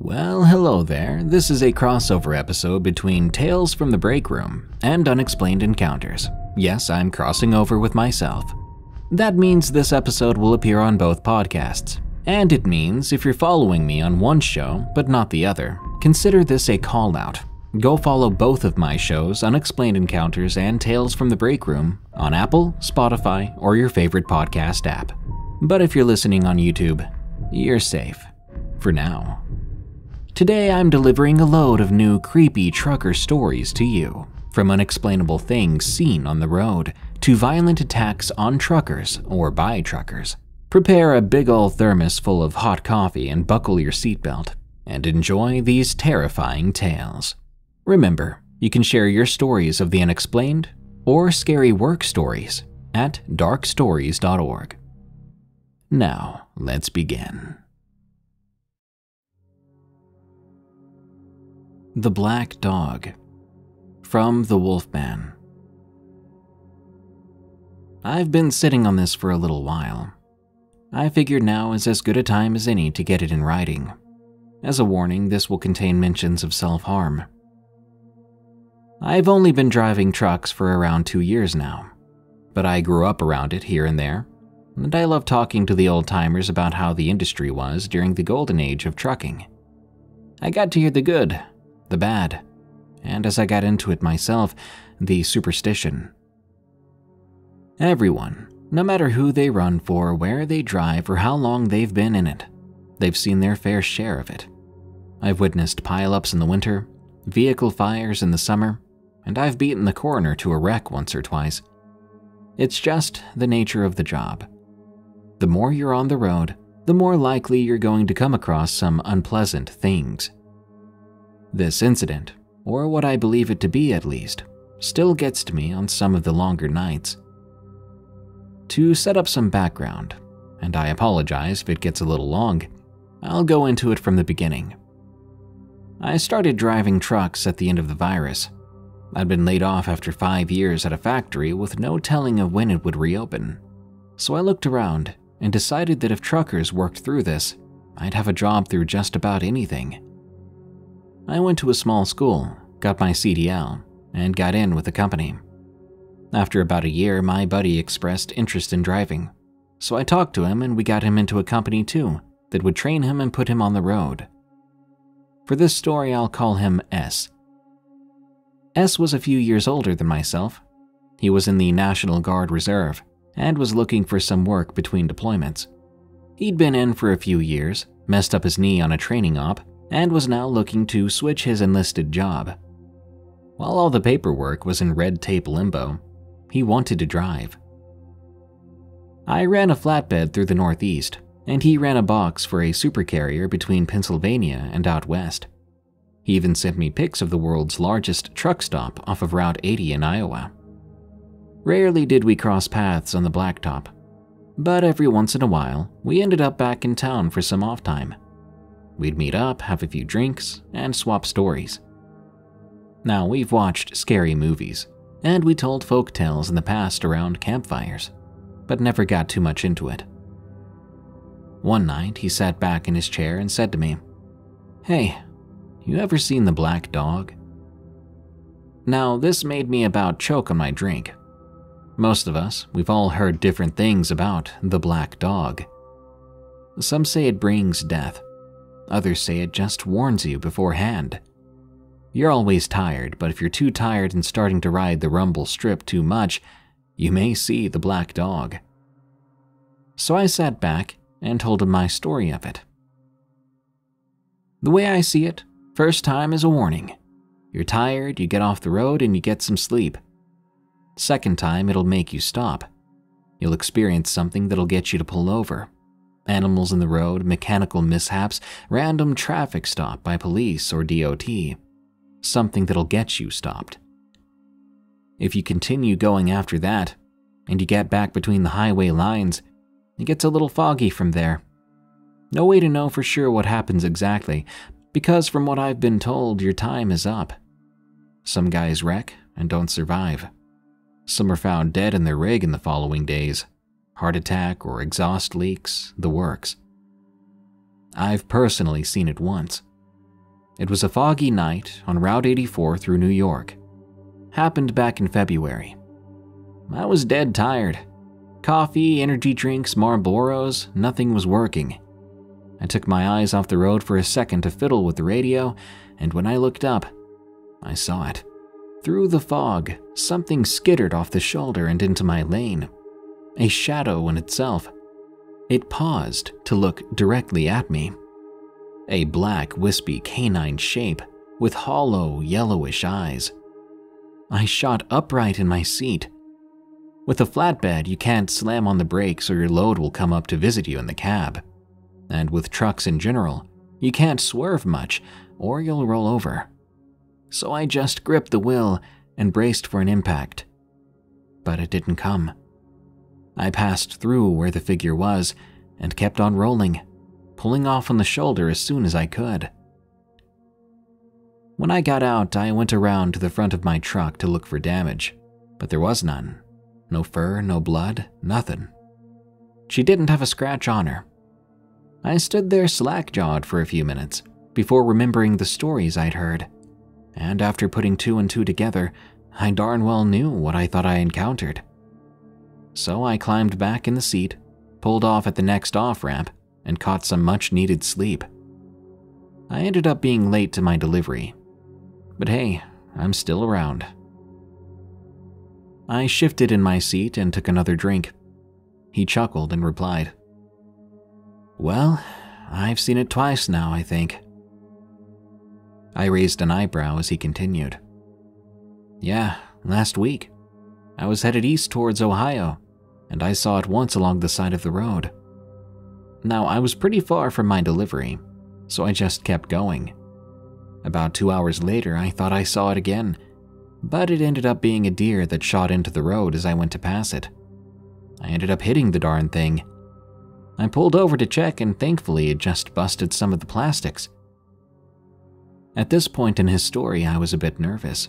Well, hello there. This is a crossover episode between Tales from the Break Room and Unexplained Encounters. Yes, I'm crossing over with myself. That means this episode will appear on both podcasts. And it means if you're following me on one show but not the other, consider this a call out. Go follow both of my shows, Unexplained Encounters and Tales from the Break Room, on Apple, Spotify, or your favorite podcast app. But if you're listening on YouTube, you're safe. For now. Today I'm delivering a load of new creepy trucker stories to you. From unexplainable things seen on the road to violent attacks on truckers or by truckers. Prepare a big ol' thermos full of hot coffee and buckle your seatbelt and enjoy these terrifying tales. Remember, you can share your stories of the unexplained or scary work stories at darkstories.org. Now, let's begin. The Black Dog from The Wolfman. I've been sitting on this for a little while. I figured now is as good a time as any to get it in writing. As a warning, this will contain mentions of self harm. I've only been driving trucks for around two years now, but I grew up around it here and there, and I love talking to the old timers about how the industry was during the golden age of trucking. I got to hear the good, the bad, and as I got into it myself, the superstition. Everyone, no matter who they run for, where they drive, or how long they've been in it, they've seen their fair share of it. I've witnessed pileups in the winter, vehicle fires in the summer, and I've beaten the coroner to a wreck once or twice. It's just the nature of the job. The more you're on the road, the more likely you're going to come across some unpleasant things. This incident, or what I believe it to be at least, still gets to me on some of the longer nights. To set up some background, and I apologize if it gets a little long, I'll go into it from the beginning. I started driving trucks at the end of the virus. I'd been laid off after five years at a factory with no telling of when it would reopen. So I looked around and decided that if truckers worked through this, I'd have a job through just about anything. I went to a small school, got my CDL, and got in with the company. After about a year, my buddy expressed interest in driving, so I talked to him and we got him into a company too that would train him and put him on the road. For this story, I'll call him S. S was a few years older than myself. He was in the National Guard Reserve and was looking for some work between deployments. He'd been in for a few years, messed up his knee on a training op, and was now looking to switch his enlisted job. While all the paperwork was in red tape limbo, he wanted to drive. I ran a flatbed through the Northeast, and he ran a box for a supercarrier between Pennsylvania and out west. He even sent me pics of the world's largest truck stop off of Route 80 in Iowa. Rarely did we cross paths on the blacktop, but every once in a while, we ended up back in town for some off time. We'd meet up, have a few drinks, and swap stories. Now, we've watched scary movies, and we told folk tales in the past around campfires, but never got too much into it. One night, he sat back in his chair and said to me, Hey, you ever seen the black dog? Now, this made me about choke on my drink. Most of us, we've all heard different things about the black dog. Some say it brings death, Others say it just warns you beforehand. You're always tired, but if you're too tired and starting to ride the rumble strip too much, you may see the black dog. So I sat back and told him my story of it. The way I see it, first time is a warning. You're tired, you get off the road, and you get some sleep. Second time, it'll make you stop. You'll experience something that'll get you to pull over animals in the road, mechanical mishaps, random traffic stop by police or DOT. Something that'll get you stopped. If you continue going after that, and you get back between the highway lines, it gets a little foggy from there. No way to know for sure what happens exactly, because from what I've been told, your time is up. Some guys wreck and don't survive. Some are found dead in their rig in the following days heart attack or exhaust leaks, the works. I've personally seen it once, It was a foggy night on Route 84 through New York. Happened back in February. I was dead tired. Coffee, energy drinks, Marlboros, nothing was working. I took my eyes off the road for a second to fiddle with the radio, and when I looked up, I saw it. Through the fog, something skittered off the shoulder and into my lane. A shadow in itself. It paused to look directly at me. A black, wispy canine shape with hollow, yellowish eyes. I shot upright in my seat. With a flatbed, you can't slam on the brakes or your load will come up to visit you in the cab. And with trucks in general, you can't swerve much or you'll roll over. So I just gripped the wheel and braced for an impact. But it didn't come. I passed through where the figure was and kept on rolling, pulling off on the shoulder as soon as I could. When I got out, I went around to the front of my truck to look for damage, but there was none. No fur, no blood, nothing. She didn't have a scratch on her. I stood there slack jawed for a few minutes before remembering the stories I'd heard. And after putting two and two together, I darn well knew what I thought I encountered. So I climbed back in the seat, pulled off at the next off ramp, and caught some much needed sleep. I ended up being late to my delivery but hey, I'm still around. I shifted in my seat and took another drink. He chuckled and replied, Well, I've seen it twice now, I think. I raised an eyebrow as he continued. Yeah, last week. I was headed east towards Ohio, and I saw it once along the side of the road. Now, I was pretty far from my delivery, so I just kept going. About two hours later, I thought I saw it again, but it ended up being a deer that shot into the road as I went to pass it. I ended up hitting the darn thing. I pulled over to check, and thankfully, it just busted some of the plastics. At this point in his story, I was a bit nervous,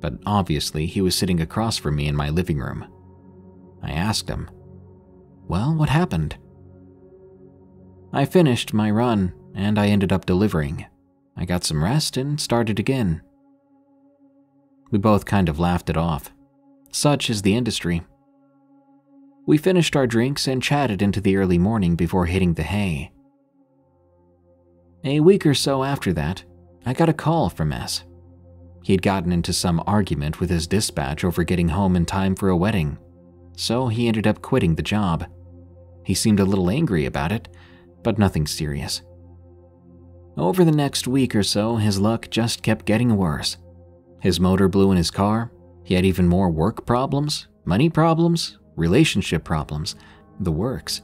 but obviously, he was sitting across from me in my living room. I asked him, Well, what happened? I finished my run, and I ended up delivering. I got some rest and started again. We both kind of laughed it off. Such is the industry. We finished our drinks and chatted into the early morning before hitting the hay. A week or so after that, I got a call from S. He had gotten into some argument with his dispatch over getting home in time for a wedding, so he ended up quitting the job. He seemed a little angry about it, but nothing serious. Over the next week or so, his luck just kept getting worse. His motor blew in his car, he had even more work problems, money problems, relationship problems, the works.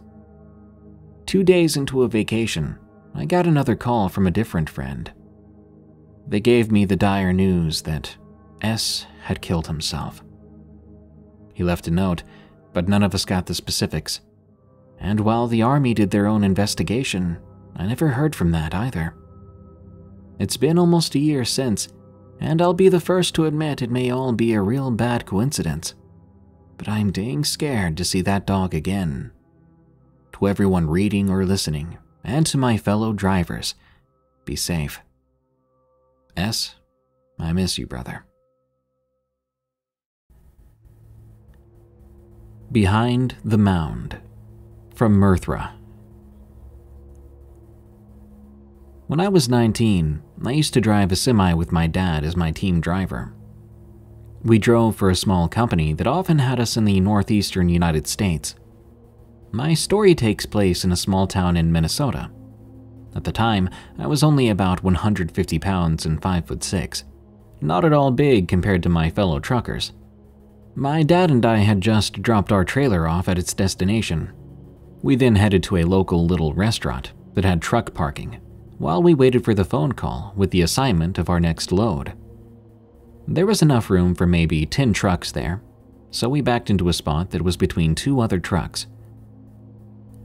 Two days into a vacation, I got another call from a different friend. They gave me the dire news that S had killed himself. He left a note, but none of us got the specifics. And while the army did their own investigation, I never heard from that either. It's been almost a year since, and I'll be the first to admit it may all be a real bad coincidence. But I'm dang scared to see that dog again. To everyone reading or listening, and to my fellow drivers, be safe. S, I miss you, brother. Behind the Mound from Merthra. When I was 19, I used to drive a semi with my dad as my team driver. We drove for a small company that often had us in the northeastern United States. My story takes place in a small town in Minnesota. At the time, I was only about 150 pounds and 5 foot 6, not at all big compared to my fellow truckers. My dad and I had just dropped our trailer off at its destination. We then headed to a local little restaurant that had truck parking while we waited for the phone call with the assignment of our next load. There was enough room for maybe 10 trucks there, so we backed into a spot that was between two other trucks.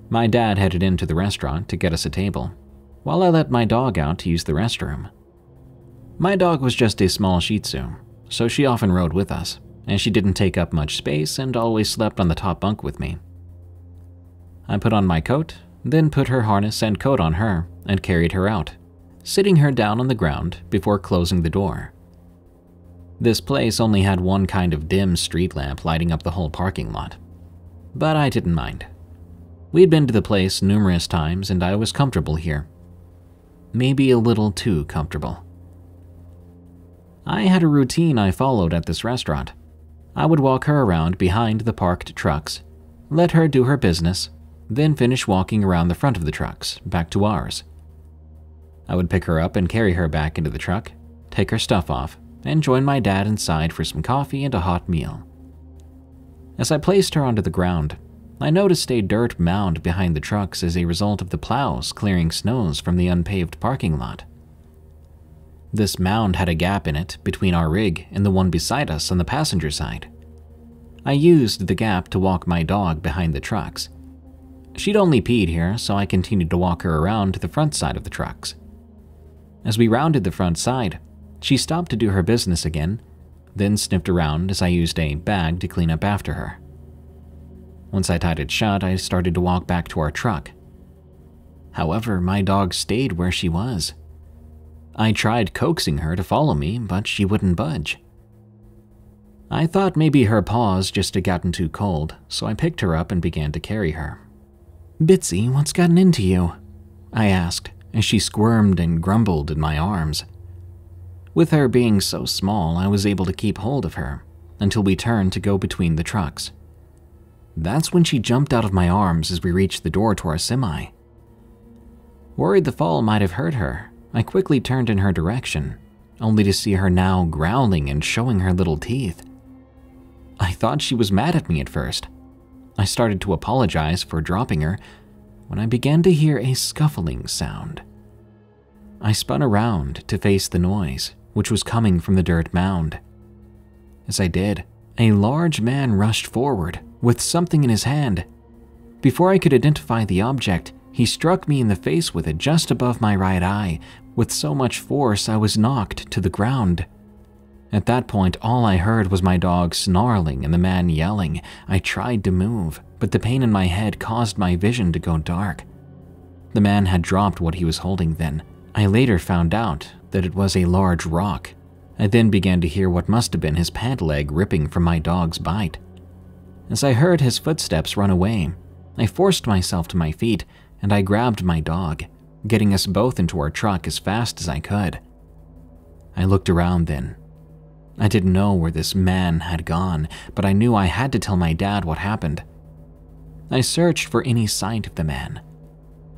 My dad headed into the restaurant to get us a table, while I let my dog out to use the restroom. My dog was just a small Shih Tzu, so she often rode with us, and she didn't take up much space and always slept on the top bunk with me. I put on my coat then put her harness and coat on her and carried her out, sitting her down on the ground before closing the door. This place only had one kind of dim street lamp lighting up the whole parking lot. But I didn't mind. We'd been to the place numerous times and I was comfortable here. Maybe a little too comfortable. I had a routine I followed at this restaurant. I would walk her around behind the parked trucks, let her do her business, then finish walking around the front of the trucks, back to ours. I would pick her up and carry her back into the truck, take her stuff off, and join my dad inside for some coffee and a hot meal. As I placed her onto the ground, I noticed a dirt mound behind the trucks as a result of the plows clearing snows from the unpaved parking lot. This mound had a gap in it between our rig and the one beside us on the passenger side. I used the gap to walk my dog behind the trucks. She'd only peed here, so I continued to walk her around to the front side of the trucks. As we rounded the front side, she stopped to do her business again, then sniffed around as I used a bag to clean up after her. Once I tied it shut, I started to walk back to our truck. However, my dog stayed where she was. I tried coaxing her to follow me, but she wouldn't budge. I thought maybe her paws just had gotten too cold, so I picked her up and began to carry her. Bitsy, what's gotten into you? I asked as she squirmed and grumbled in my arms. With her being so small, I was able to keep hold of her until we turned to go between the trucks. That's when she jumped out of my arms as we reached the door to our semi. Worried the fall might have hurt her, I quickly turned in her direction, only to see her now growling and showing her little teeth. I thought she was mad at me at first. I started to apologize for dropping her when I began to hear a scuffling sound. I spun around to face the noise which was coming from the dirt mound. As I did, a large man rushed forward with something in his hand. Before I could identify the object, he struck me in the face with it just above my right eye, with so much force I was knocked to the ground. At that point, all I heard was my dog snarling and the man yelling. I tried to move, but the pain in my head caused my vision to go dark. The man had dropped what he was holding then. I later found out that it was a large rock. I then began to hear what must have been his pant leg ripping from my dog's bite. As I heard his footsteps run away, I forced myself to my feet and I grabbed my dog, getting us both into our truck as fast as I could. I looked around then. I didn't know where this man had gone, but I knew I had to tell my dad what happened. I searched for any sign of the man,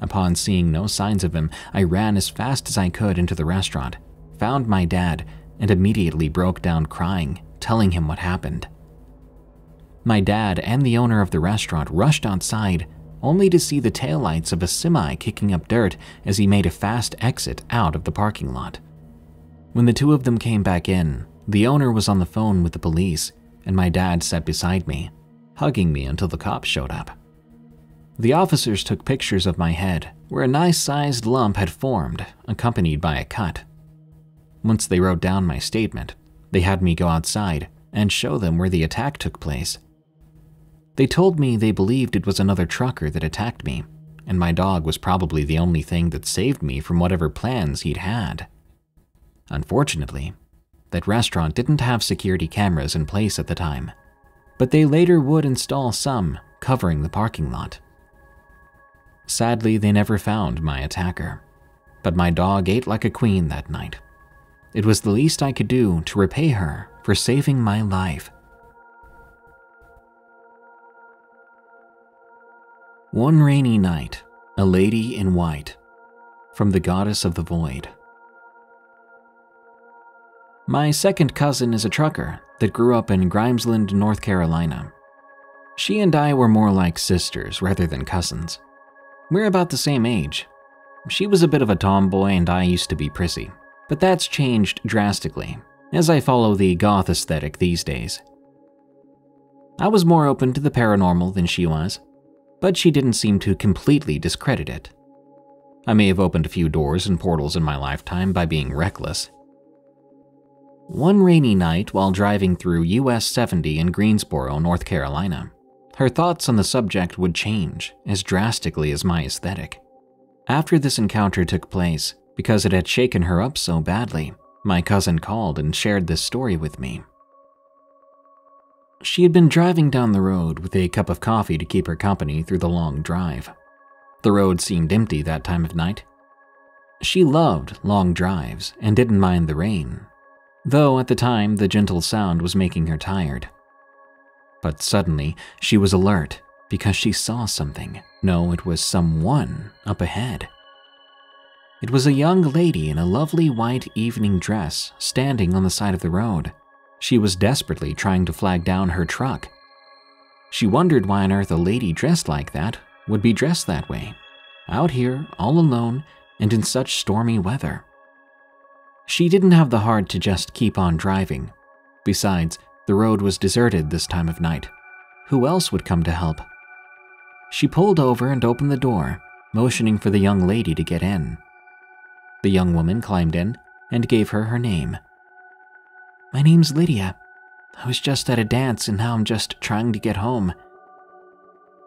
Upon seeing no signs of him, I ran as fast as I could into the restaurant, found my dad, and immediately broke down crying, telling him what happened. My dad and the owner of the restaurant rushed outside, only to see the taillights of a semi kicking up dirt as he made a fast exit out of the parking lot. When the two of them came back in, the owner was on the phone with the police, and my dad sat beside me, hugging me until the cops showed up. The officers took pictures of my head, where a nice sized lump had formed, accompanied by a cut. Once they wrote down my statement, they had me go outside and show them where the attack took place. They told me they believed it was another trucker that attacked me, and my dog was probably the only thing that saved me from whatever plans he'd had. Unfortunately, that restaurant didn't have security cameras in place at the time, but they later would install some covering the parking lot. Sadly, they never found my attacker. But my dog ate like a queen that night. It was the least I could do to repay her for saving my life. One rainy night, a lady in white. From the goddess of the void. My second cousin is a trucker that grew up in Grimesland, North Carolina. She and I were more like sisters rather than cousins. We're about the same age. She was a bit of a tomboy and I used to be prissy, but that's changed drastically as I follow the goth aesthetic these days. I was more open to the paranormal than she was, but she didn't seem to completely discredit it. I may have opened a few doors and portals in my lifetime by being reckless. One rainy night while driving through US 70 in Greensboro, North Carolina, her thoughts on the subject would change as drastically as my aesthetic. After this encounter took place, Because it had shaken her up so badly, my cousin called and shared this story with me. She had been driving down the road with a cup of coffee to keep her company through the long drive. The road seemed empty that time of night. She loved long drives and didn't mind the rain, though at the time the gentle sound was making her tired. But suddenly, she was alert because she saw something. No, it was someone up ahead. It was a young lady in a lovely white evening dress standing on the side of the road. She was desperately trying to flag down her truck. She wondered why on earth a lady dressed like that would be dressed that way, out here, all alone, and in such stormy weather. She didn't have the heart to just keep on driving. Besides, the road was deserted this time of night. Who else would come to help? She pulled over and opened the door, motioning for the young lady to get in. The young woman climbed in and gave her her name. My name's Lydia. I was just at a dance and now I'm just trying to get home.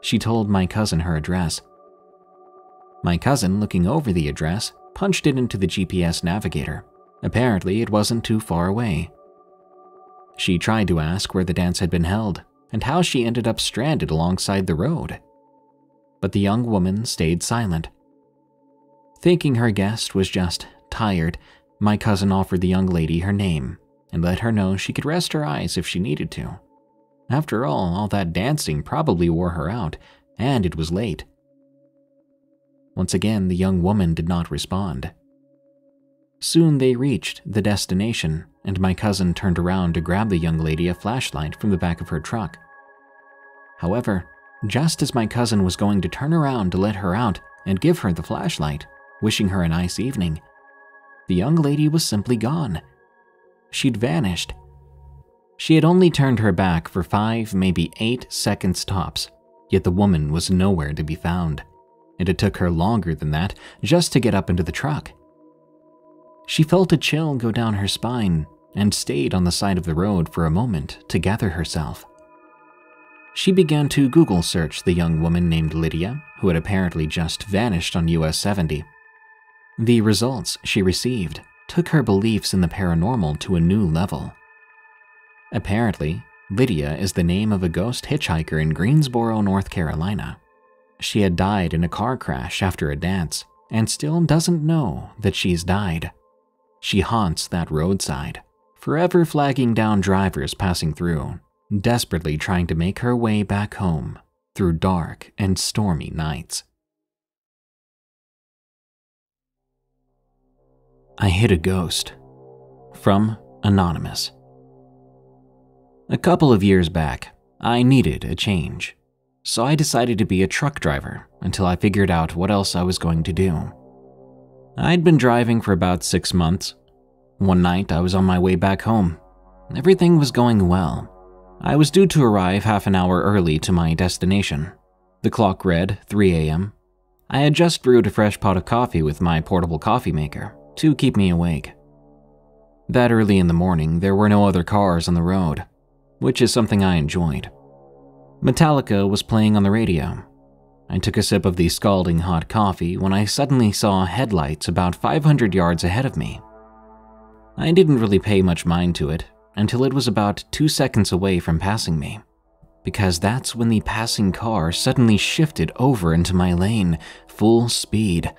She told my cousin her address. My cousin, looking over the address, punched it into the GPS navigator. Apparently, it wasn't too far away. She tried to ask where the dance had been held and how she ended up stranded alongside the road. But the young woman stayed silent. Thinking her guest was just tired, my cousin offered the young lady her name and let her know she could rest her eyes if she needed to. After all, all that dancing probably wore her out, and it was late. Once again, the young woman did not respond. Soon they reached the destination, and my cousin turned around to grab the young lady a flashlight from the back of her truck. However, just as my cousin was going to turn around to let her out and give her the flashlight, wishing her a nice evening, the young lady was simply gone she'd vanished. She had only turned her back for five, maybe eight seconds tops, yet the woman was nowhere to be found, and it took her longer than that just to get up into the truck. She felt a chill go down her spine and stayed on the side of the road for a moment to gather herself. She began to Google search the young woman named Lydia, who had apparently just vanished on US 70. The results she received took her beliefs in the paranormal to a new level. Apparently, Lydia is the name of a ghost hitchhiker in Greensboro, North Carolina. She had died in a car crash after a dance and still doesn't know that she's died. She haunts that roadside, forever flagging down drivers passing through, desperately trying to make her way back home through dark and stormy nights. I hit a ghost. From Anonymous. A couple of years back, I needed a change, so I decided to be a truck driver until I figured out what else I was going to do. I'd been driving for about six months. One night, I was on my way back home. Everything was going well. I was due to arrive half an hour early to my destination. The clock read 3 a.m. I had just brewed a fresh pot of coffee with my portable coffee maker to keep me awake. That early in the morning, there were no other cars on the road, which is something I enjoyed. Metallica was playing on the radio. I took a sip of the scalding hot coffee when I suddenly saw headlights about 500 yards ahead of me. I didn't really pay much mind to it until it was about two seconds away from passing me, because that's when the passing car suddenly shifted over into my lane, full speed,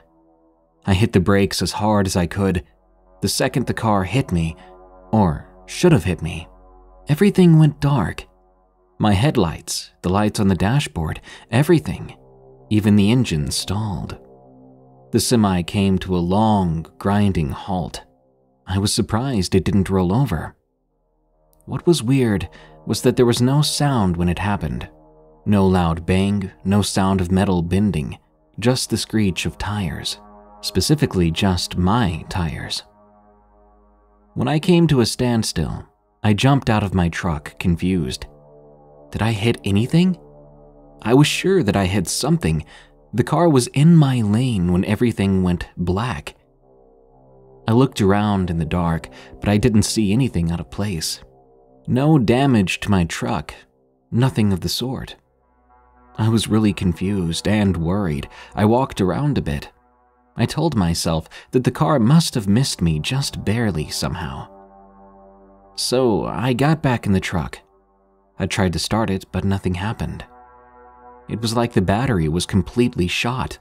I hit the brakes as hard as I could. The second the car hit me, or should have hit me, everything went dark. My headlights, the lights on the dashboard, everything, even the engine stalled. The semi came to a long, grinding halt. I was surprised it didn't roll over. What was weird was that there was no sound when it happened. No loud bang, no sound of metal bending, just the screech of tires specifically just my tires. When I came to a standstill, I jumped out of my truck, confused. Did I hit anything? I was sure that I hit something. The car was in my lane when everything went black. I looked around in the dark, but I didn't see anything out of place. No damage to my truck, nothing of the sort. I was really confused and worried. I walked around a bit, I told myself that the car must have missed me just barely somehow. So I got back in the truck. I tried to start it, but nothing happened. It was like the battery was completely shot.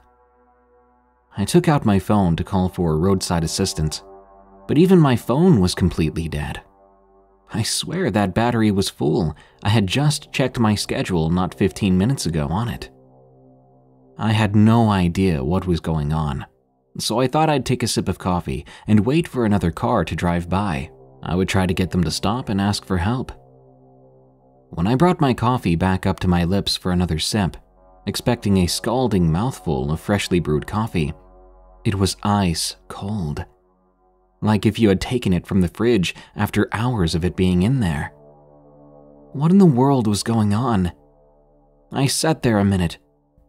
I took out my phone to call for roadside assistance, but even my phone was completely dead. I swear that battery was full. I had just checked my schedule not 15 minutes ago on it. I had no idea what was going on, so I thought I'd take a sip of coffee and wait for another car to drive by. I would try to get them to stop and ask for help. When I brought my coffee back up to my lips for another sip, expecting a scalding mouthful of freshly brewed coffee, it was ice cold. Like if you had taken it from the fridge after hours of it being in there. What in the world was going on? I sat there a minute,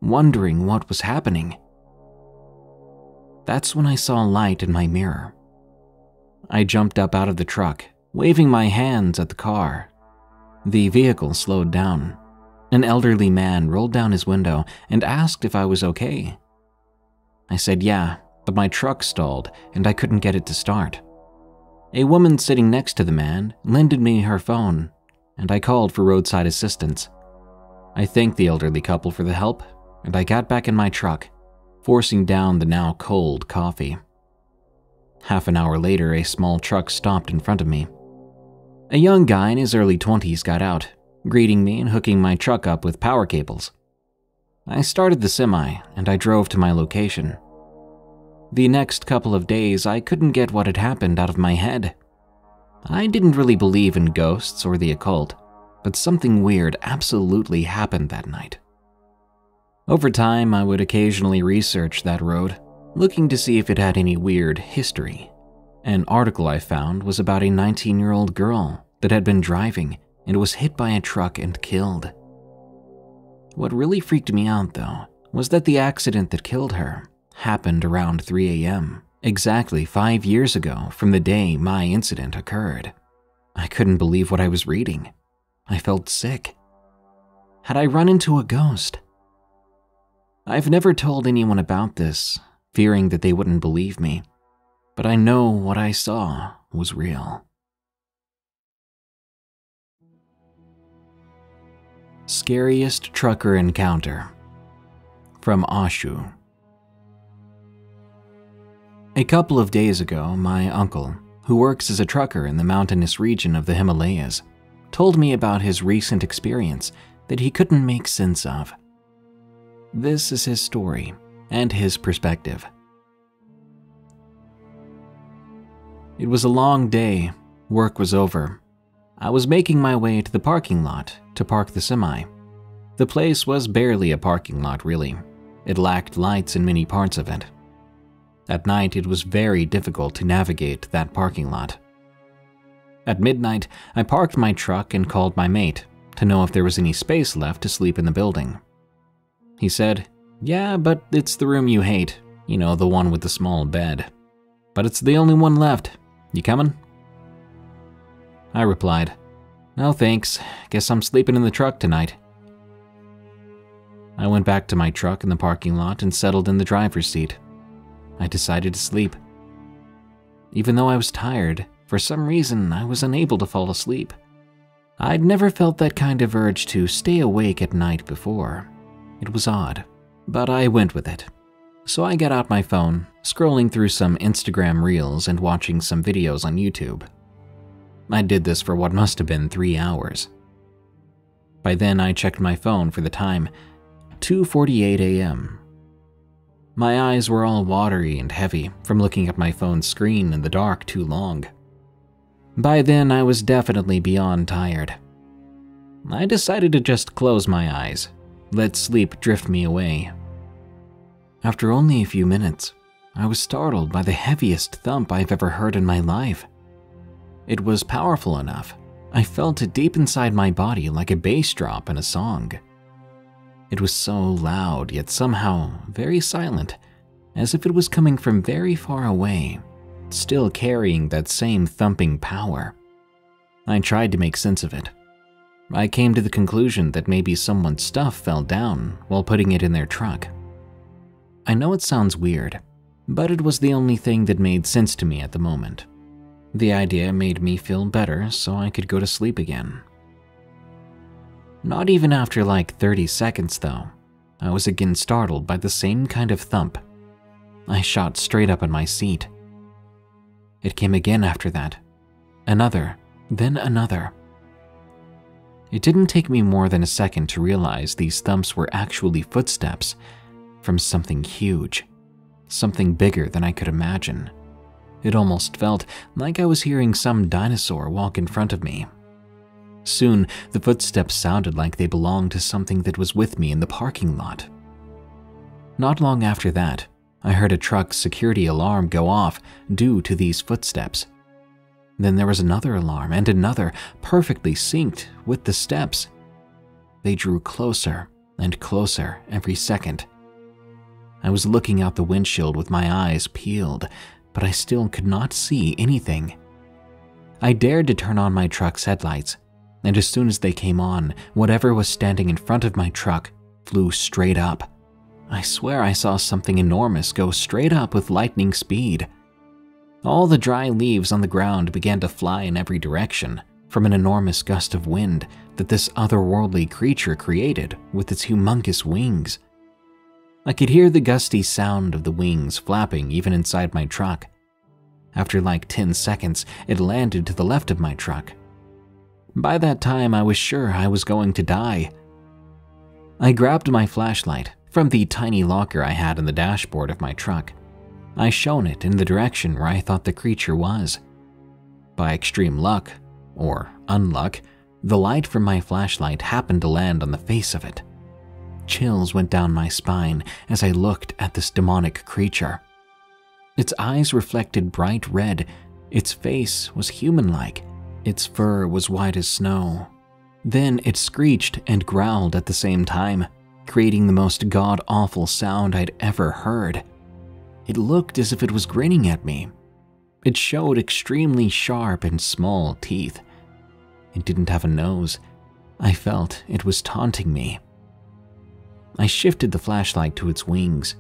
wondering what was happening. That's when I saw light in my mirror. I jumped up out of the truck, waving my hands at the car. The vehicle slowed down. An elderly man rolled down his window and asked if I was okay. I said yeah, but my truck stalled and I couldn't get it to start. A woman sitting next to the man lended me her phone, and I called for roadside assistance. I thanked the elderly couple for the help, and I got back in my truck, forcing down the now cold coffee. Half an hour later, a small truck stopped in front of me. A young guy in his early 20s got out, greeting me and hooking my truck up with power cables. I started the semi and I drove to my location. The next couple of days, I couldn't get what had happened out of my head. I didn't really believe in ghosts or the occult, but something weird absolutely happened that night. Over time, I would occasionally research that road, looking to see if it had any weird history. An article I found was about a 19 year old girl that had been driving and was hit by a truck and killed. What really freaked me out, though, was that the accident that killed her happened around 3 a.m., exactly five years ago from the day my incident occurred. I couldn't believe what I was reading. I felt sick. Had I run into a ghost? I've never told anyone about this, fearing that they wouldn't believe me, but I know what I saw was real. Scariest Trucker Encounter from Ashu. A couple of days ago, my uncle, who works as a trucker in the mountainous region of the Himalayas, told me about his recent experience that he couldn't make sense of. This is his story and his perspective. It was a long day. Work was over. I was making my way to the parking lot to park the semi. The place was barely a parking lot, really. It lacked lights in many parts of it. At night, it was very difficult to navigate that parking lot. At midnight, I parked my truck and called my mate to know if there was any space left to sleep in the building. He said, Yeah, but it's the room you hate. You know, the one with the small bed. But it's the only one left. You coming? I replied, No thanks. Guess I'm sleeping in the truck tonight. I went back to my truck in the parking lot and settled in the driver's seat. I decided to sleep. Even though I was tired, for some reason I was unable to fall asleep. I'd never felt that kind of urge to stay awake at night before. It was odd, but I went with it. So I got out my phone, scrolling through some Instagram reels and watching some videos on YouTube. I did this for what must have been three hours. By then, I checked my phone for the time 2:48 a.m. My eyes were all watery and heavy from looking at my phone's screen in the dark too long. By then, I was definitely beyond tired. I decided to just close my eyes, let sleep drift me away. After only a few minutes, I was startled by the heaviest thump I've ever heard in my life. It was powerful enough. I felt it deep inside my body like a bass drop in a song. It was so loud, yet somehow very silent, as if it was coming from very far away, still carrying that same thumping power. I tried to make sense of it. I came to the conclusion that maybe someone's stuff fell down while putting it in their truck. I know it sounds weird, But it was the only thing that made sense to me at the moment. The idea made me feel better so I could go to sleep again. Not even after like 30 seconds, though, I was again startled by the same kind of thump. I shot straight up in my seat. It came again after that. Another, then another. It didn't take me more than a second to realize these thumps were actually footsteps from something huge, something bigger than I could imagine. It almost felt like I was hearing some dinosaur walk in front of me. Soon, the footsteps sounded like they belonged to something that was with me in the parking lot. Not long after that, I heard a truck's security alarm go off due to these footsteps. Then there was another alarm and another, perfectly synced with the steps. They drew closer and closer every second. I was looking out the windshield with my eyes peeled, but I still could not see anything. I dared to turn on my truck's headlights, and as soon as they came on, whatever was standing in front of my truck flew straight up. I swear I saw something enormous go straight up with lightning speed. All the dry leaves on the ground began to fly in every direction from an enormous gust of wind that this otherworldly creature created with its humongous wings. I could hear the gusty sound of the wings flapping even inside my truck. After like 10 seconds, it landed to the left of my truck. By that time, I was sure I was going to die. I grabbed my flashlight from the tiny locker I had in the dashboard of my truck I shone it in the direction where I thought the creature was. By extreme luck, or unluck, the light from my flashlight happened to land on the face of it. Chills went down my spine as I looked at this demonic creature. Its eyes reflected bright red, its face was human like, its fur was white as snow. Then it screeched and growled at the same time, creating the most god awful sound I'd ever heard. It looked as if it was grinning at me. It showed extremely sharp and small teeth. It didn't have a nose. I felt it was taunting me. I shifted the flashlight to its wings.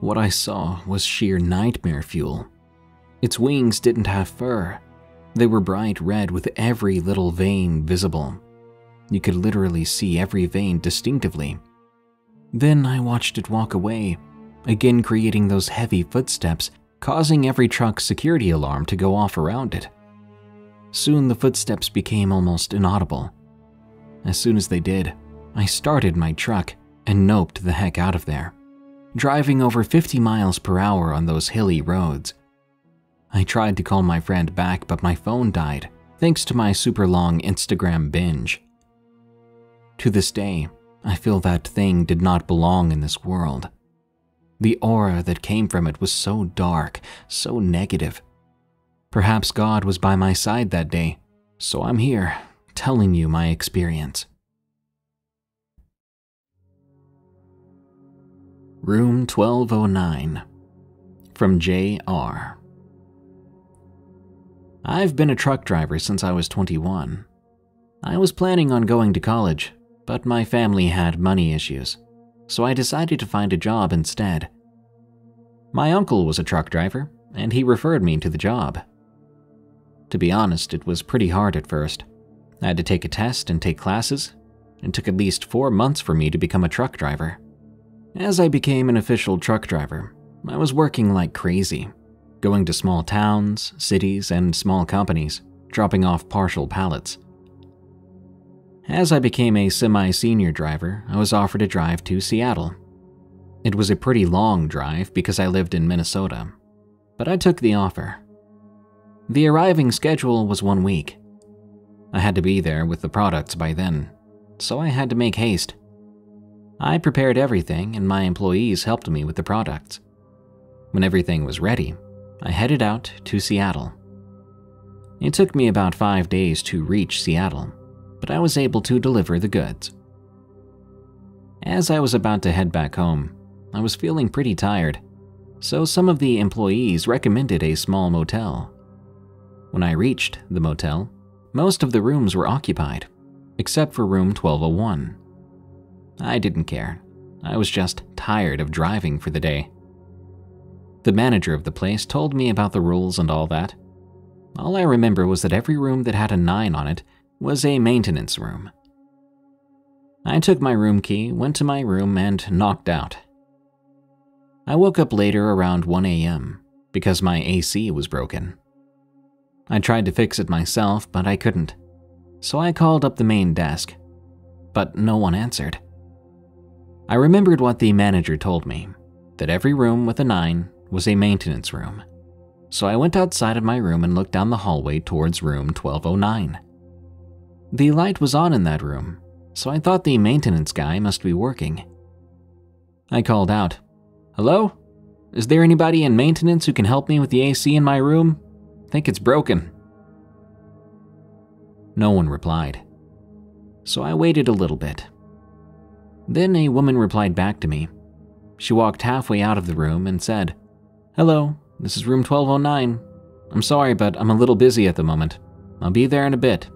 What I saw was sheer nightmare fuel. Its wings didn't have fur. They were bright red with every little vein visible. You could literally see every vein distinctively. Then I watched it walk away, again creating those heavy footsteps, causing every truck's security alarm to go off around it. Soon the footsteps became almost inaudible. As soon as they did, I started my truck and noped the heck out of there, driving over 50 miles per hour on those hilly roads. I tried to call my friend back, but my phone died, thanks to my super long Instagram binge. To this day, I feel that thing did not belong in this world. The aura that came from it was so dark, so negative. Perhaps God was by my side that day, so I'm here, telling you my experience. Room 1209 From J.R. I've been a truck driver since I was 21. I was planning on going to college, but my family had money issues so I decided to find a job instead. My uncle was a truck driver, and he referred me to the job. To be honest, it was pretty hard at first. I had to take a test and take classes. It took at least four months for me to become a truck driver. As I became an official truck driver, I was working like crazy, going to small towns, cities, and small companies, dropping off partial pallets. As I became a semi senior driver, I was offered a drive to Seattle. It was a pretty long drive because I lived in Minnesota, but I took the offer. The arriving schedule was one week. I had to be there with the products by then, so I had to make haste. I prepared everything, and my employees helped me with the products. When everything was ready, I headed out to Seattle. It took me about five days to reach Seattle, but I was able to deliver the goods. As I was about to head back home, I was feeling pretty tired, so some of the employees recommended a small motel. When I reached the motel, most of the rooms were occupied, except for room 1201. I didn't care. I was just tired of driving for the day. The manager of the place told me about the rules and all that. All I remember was that every room that had a 9 on it was a maintenance room. I took my room key, went to my room, and knocked out. I woke up later around 1 a.m. because my AC was broken. I tried to fix it myself, but I couldn't. So I called up the main desk, but no one answered. I remembered what the manager told me that every room with a 9 was a maintenance room. So I went outside of my room and looked down the hallway towards room 1209. The light was on in that room, so I thought the maintenance guy must be working. I called out, Hello? Is there anybody in maintenance who can help me with the AC in my room? I think it's broken. No one replied. So I waited a little bit. Then a woman replied back to me. She walked halfway out of the room and said, Hello, this is room 1209. I'm sorry, but I'm a little busy at the moment. I'll be there in a bit.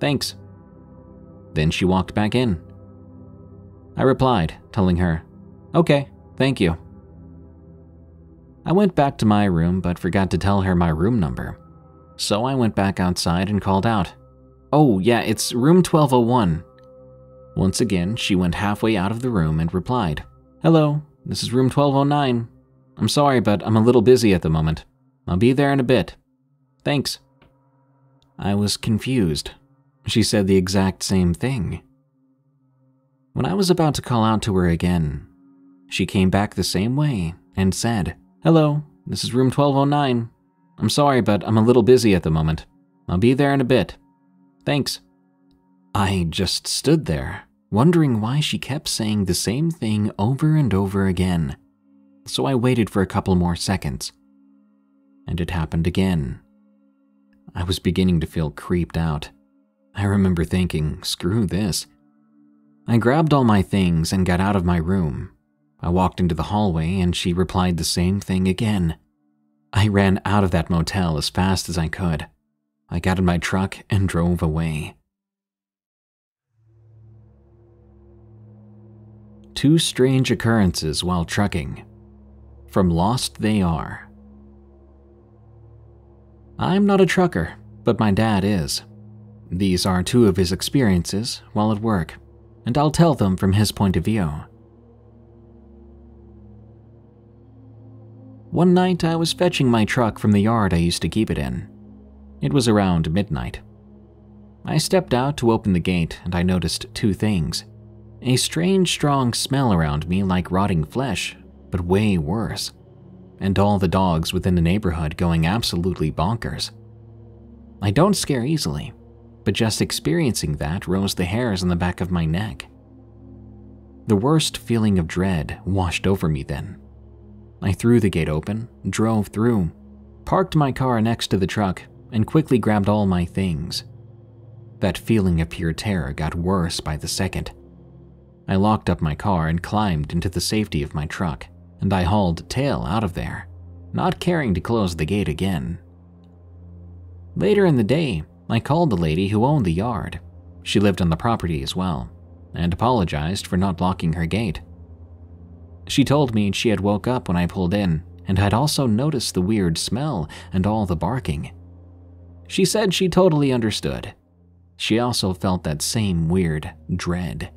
Thanks. Then she walked back in. I replied, telling her, Okay, thank you. I went back to my room but forgot to tell her my room number. So I went back outside and called out, Oh, yeah, it's room 1201. Once again, she went halfway out of the room and replied, Hello, this is room 1209. I'm sorry, but I'm a little busy at the moment. I'll be there in a bit. Thanks. I was confused. She said the exact same thing. When I was about to call out to her again, she came back the same way and said, Hello, this is room 1209. I'm sorry, but I'm a little busy at the moment. I'll be there in a bit. Thanks. I just stood there, wondering why she kept saying the same thing over and over again. So I waited for a couple more seconds. And it happened again. I was beginning to feel creeped out. I remember thinking, screw this. I grabbed all my things and got out of my room. I walked into the hallway and she replied the same thing again. I ran out of that motel as fast as I could. I got in my truck and drove away. Two strange occurrences while trucking. From Lost They Are. I'm not a trucker, but my dad is. These are two of his experiences while at work, and I'll tell them from his point of view. One night I was fetching my truck from the yard I used to keep it in. It was around midnight. I stepped out to open the gate and I noticed two things. A strange, strong smell around me like rotting flesh, but way worse. And all the dogs within the neighborhood going absolutely bonkers. I don't scare easily, but just experiencing that rose the hairs on the back of my neck. The worst feeling of dread washed over me then. I threw the gate open, drove through, parked my car next to the truck, and quickly grabbed all my things. That feeling of pure terror got worse by the second. I locked up my car and climbed into the safety of my truck, and I hauled tail out of there, not caring to close the gate again. Later in the day, I called the lady who owned the yard. She lived on the property as well, and apologized for not locking her gate. She told me she had woke up when I pulled in and had also noticed the weird smell and all the barking. She said she totally understood. She also felt that same weird dread.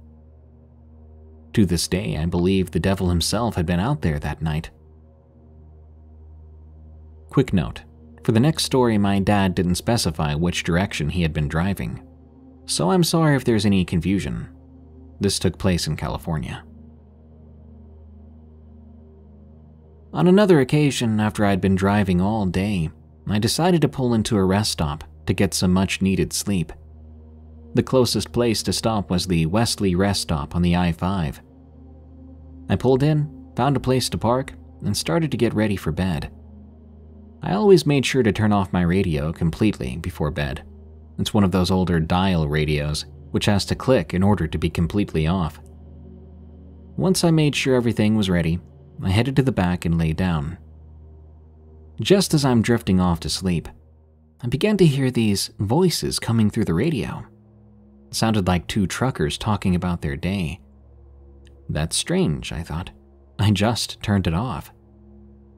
To this day, I believe the devil himself had been out there that night. Quick note for the next story, my dad didn't specify which direction he had been driving, so I'm sorry if there's any confusion. This took place in California. On another occasion, after I'd been driving all day, I decided to pull into a rest stop to get some much needed sleep. The closest place to stop was the Westley rest stop on the I 5. I pulled in, found a place to park, and started to get ready for bed. I always made sure to turn off my radio completely before bed. It's one of those older dial radios, which has to click in order to be completely off. Once I made sure everything was ready, I headed to the back and lay down. Just as I'm drifting off to sleep, I began to hear these voices coming through the radio. It sounded like two truckers talking about their day. That's strange, I thought. I just turned it off.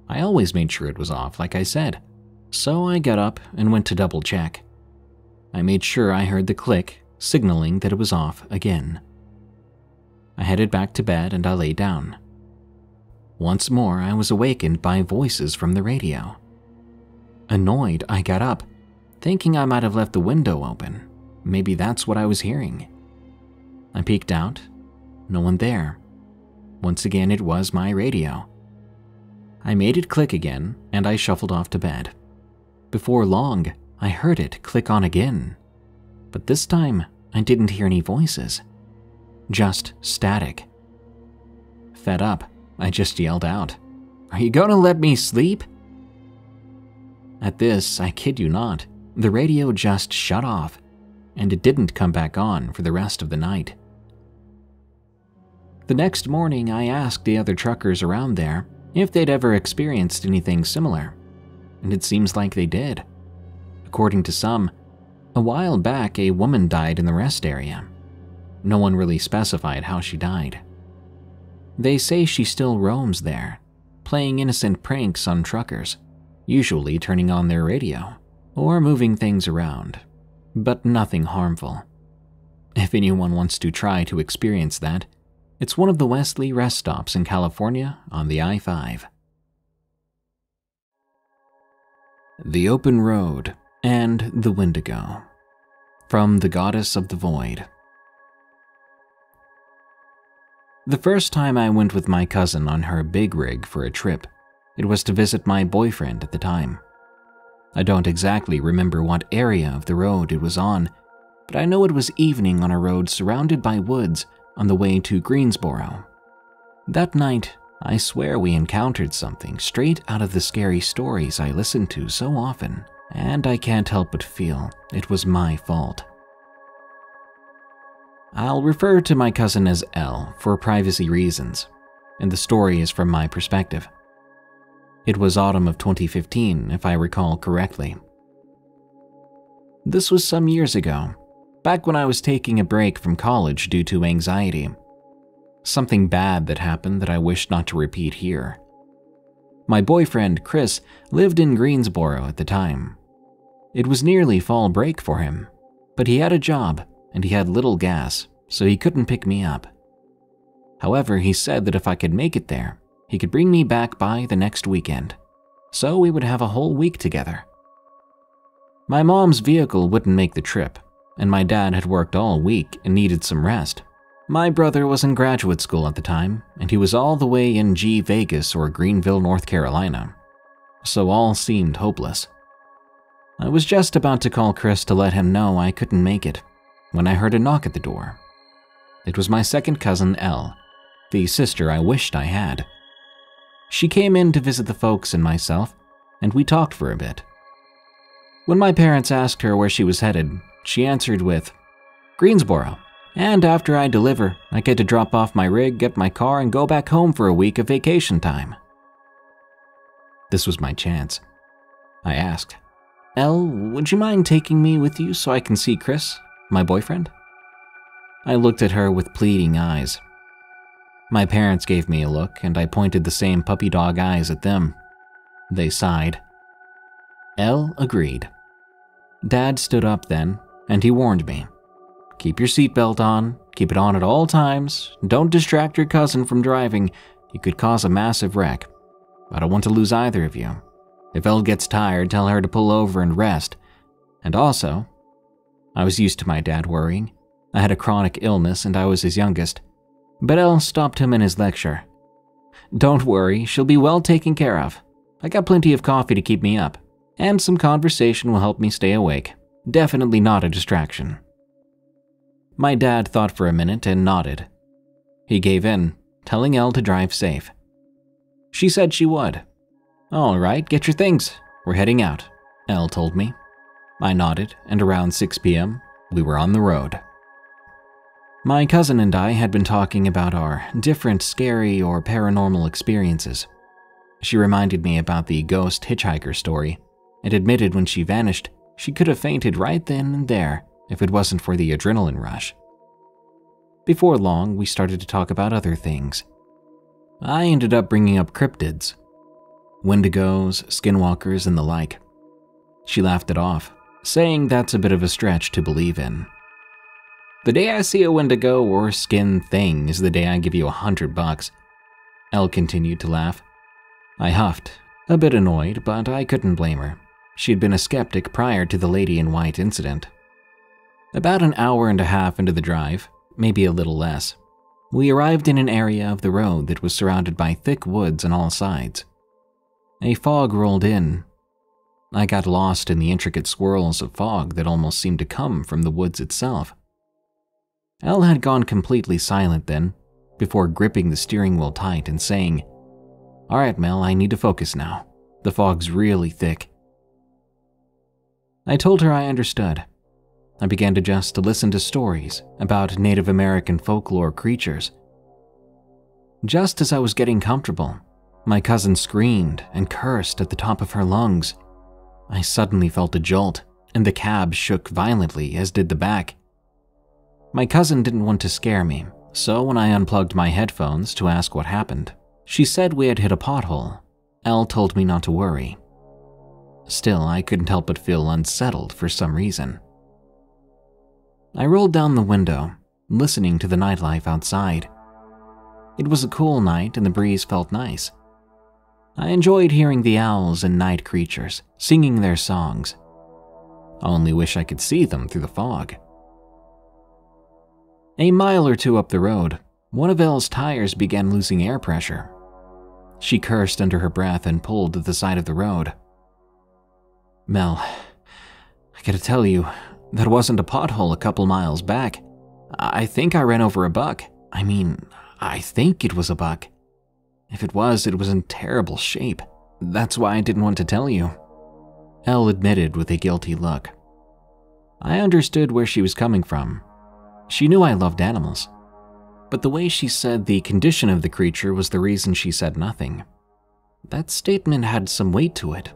I always made sure it was off, like I said. So I got up and went to double check. I made sure I heard the click, signaling that it was off again. I headed back to bed and I lay down. Once more, I was awakened by voices from the radio. Annoyed, I got up, thinking I might have left the window open. Maybe that's what I was hearing. I peeked out. No one there. Once again, it was my radio. I made it click again, and I shuffled off to bed. Before long, I heard it click on again. But this time, I didn't hear any voices. Just static. Fed up, I just yelled out, Are you gonna let me sleep? At this, I kid you not, the radio just shut off, and it didn't come back on for the rest of the night. The next morning, I asked the other truckers around there if they'd ever experienced anything similar, and it seems like they did. According to some, a while back a woman died in the rest area. No one really specified how she died. They say she still roams there, playing innocent pranks on truckers, usually turning on their radio or moving things around, but nothing harmful. If anyone wants to try to experience that, it's one of the Westley rest stops in California on the I 5. The Open Road and the Wendigo. From The Goddess of the Void. The first time I went with my cousin on her big rig for a trip, it was to visit my boyfriend at the time. I don't exactly remember what area of the road it was on, but I know it was evening on a road surrounded by woods on the way to Greensboro. That night, I swear we encountered something straight out of the scary stories I listened to so often, and I can't help but feel it was my fault. I'll refer to my cousin as L for privacy reasons, and the story is from my perspective. It was autumn of 2015, if I recall correctly. This was some years ago, back when I was taking a break from college due to anxiety. Something bad that happened that I wish not to repeat here. My boyfriend, Chris, lived in Greensboro at the time. It was nearly fall break for him, but he had a job and he had little gas, so he couldn't pick me up. However, he said that if I could make it there, he could bring me back by the next weekend, so we would have a whole week together. My mom's vehicle wouldn't make the trip, and my dad had worked all week and needed some rest. My brother was in graduate school at the time, and he was all the way in G Vegas or Greenville, North Carolina. So all seemed hopeless. I was just about to call Chris to let him know I couldn't make it when I heard a knock at the door. It was my second cousin, Elle, the sister I wished I had. She came in to visit the folks and myself, and we talked for a bit. When my parents asked her where she was headed, she answered with, Greensboro. And after I deliver, I get to drop off my rig, get my car, and go back home for a week of vacation time. This was my chance. I asked, Elle, would you mind taking me with you so I can see Chris, my boyfriend? I looked at her with pleading eyes. My parents gave me a look, and I pointed the same puppy dog eyes at them. They sighed. Elle agreed. Dad stood up then and he warned me keep your seatbelt on, keep it on at all times, don't distract your cousin from driving, you could cause a massive wreck. I don't want to lose either of you. If Elle gets tired, tell her to pull over and rest. And also, I was used to my dad worrying. I had a chronic illness and I was his youngest. But Elle stopped him in his lecture. Don't worry, she'll be well taken care of. I got plenty of coffee to keep me up, and some conversation will help me stay awake. Definitely not a distraction. My dad thought for a minute and nodded. He gave in, telling Elle to drive safe. She said she would. All right, get your things. We're heading out, Elle told me. I nodded, and around 6 p.m., we were on the road. My cousin and I had been talking about our different scary or paranormal experiences. She reminded me about the ghost hitchhiker story and admitted when she vanished, she could have fainted right then and there if it wasn't for the adrenaline rush. Before long, we started to talk about other things. I ended up bringing up cryptids. wendigos, skinwalkers, and the like. She laughed it off, saying that's a bit of a stretch to believe in. The day I see a wendigo or skin thing is the day I give you a hundred bucks. Elle continued to laugh. I huffed, a bit annoyed, but I couldn't blame her. She'd been a skeptic prior to the lady in white incident. About an hour and a half into the drive, maybe a little less, we arrived in an area of the road that was surrounded by thick woods on all sides. A fog rolled in. I got lost in the intricate swirls of fog that almost seemed to come from the woods itself. Elle had gone completely silent then, before gripping the steering wheel tight and saying, All right, Mel, I need to focus now. The fog's really thick. I told her I understood. I began to just to listen to stories about Native American folklore creatures. Just as I was getting comfortable, my cousin screamed and cursed at the top of her lungs. I suddenly felt a jolt, and the cab shook violently, as did the back. My cousin didn't want to scare me, so when I unplugged my headphones to ask what happened, she said we had hit a pothole. Elle told me not to worry. Still, I couldn't help but feel unsettled for some reason. I rolled down the window, listening to the nightlife outside. It was a cool night and the breeze felt nice. I enjoyed hearing the owls and night creatures singing their songs. I only wish I could see them through the fog. A mile or two up the road, one of Elle's tires began losing air pressure. She cursed under her breath and pulled to the side of the road. Mel, I gotta tell you, that wasn't a pothole a couple miles back. I think I ran over a buck. I mean, I think it was a buck. If it was, it was in terrible shape. That's why I didn't want to tell you. Elle admitted with a guilty look. I understood where she was coming from. She knew I loved animals. But the way she said the condition of the creature was the reason she said nothing. That statement had some weight to it.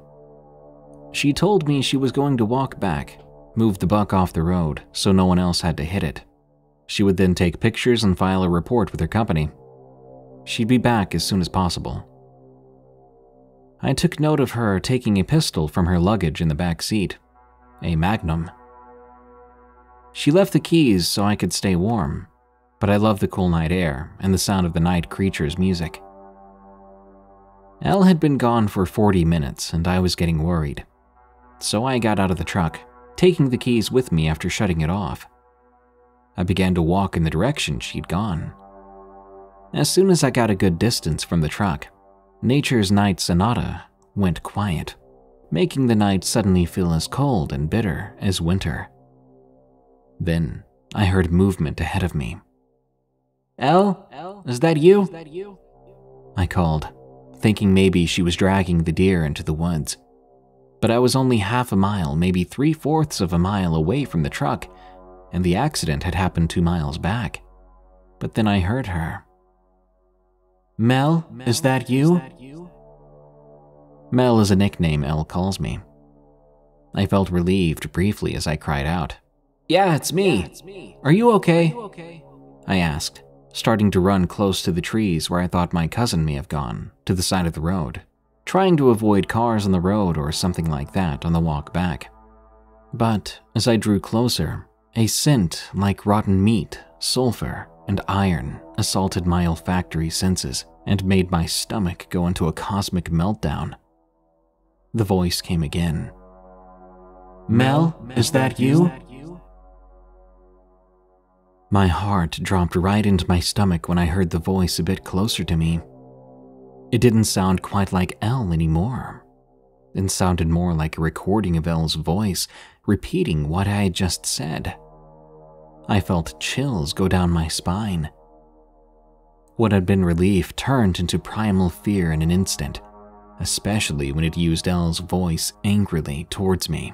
She told me she was going to walk back, move the buck off the road so no one else had to hit it. She would then take pictures and file a report with her company. She'd be back as soon as possible. I took note of her taking a pistol from her luggage in the back seat, a magnum. She left the keys so I could stay warm, but I loved the cool night air and the sound of the night creature's music. Elle had been gone for 40 minutes and I was getting worried, so I got out of the truck taking the keys with me after shutting it off. I began to walk in the direction she'd gone. As soon as I got a good distance from the truck, nature's night sonata went quiet, making the night suddenly feel as cold and bitter as winter. Then I heard movement ahead of me. Elle, is that you? I called, thinking maybe she was dragging the deer into the woods but I was only half a mile, maybe three fourths of a mile away from the truck, and the accident had happened two miles back. But then I heard her. Mel, is that you? Mel is a nickname Elle calls me. I felt relieved briefly as I cried out, Yeah, it's me. it's me Are you okay? I asked, starting to run close to the trees where I thought my cousin may have gone, to the side of the road trying to avoid cars on the road or something like that on the walk back. But as I drew closer, a scent like rotten meat, sulfur, and iron assaulted my olfactory senses and made my stomach go into a cosmic meltdown. The voice came again. Mel, is that you? My heart dropped right into my stomach when I heard the voice a bit closer to me. It didn't sound quite like Elle anymore. It sounded more like a recording of Elle's voice, repeating what I had just said. I felt chills go down my spine. What had been relief turned into primal fear in an instant, especially when it used Elle's voice angrily towards me.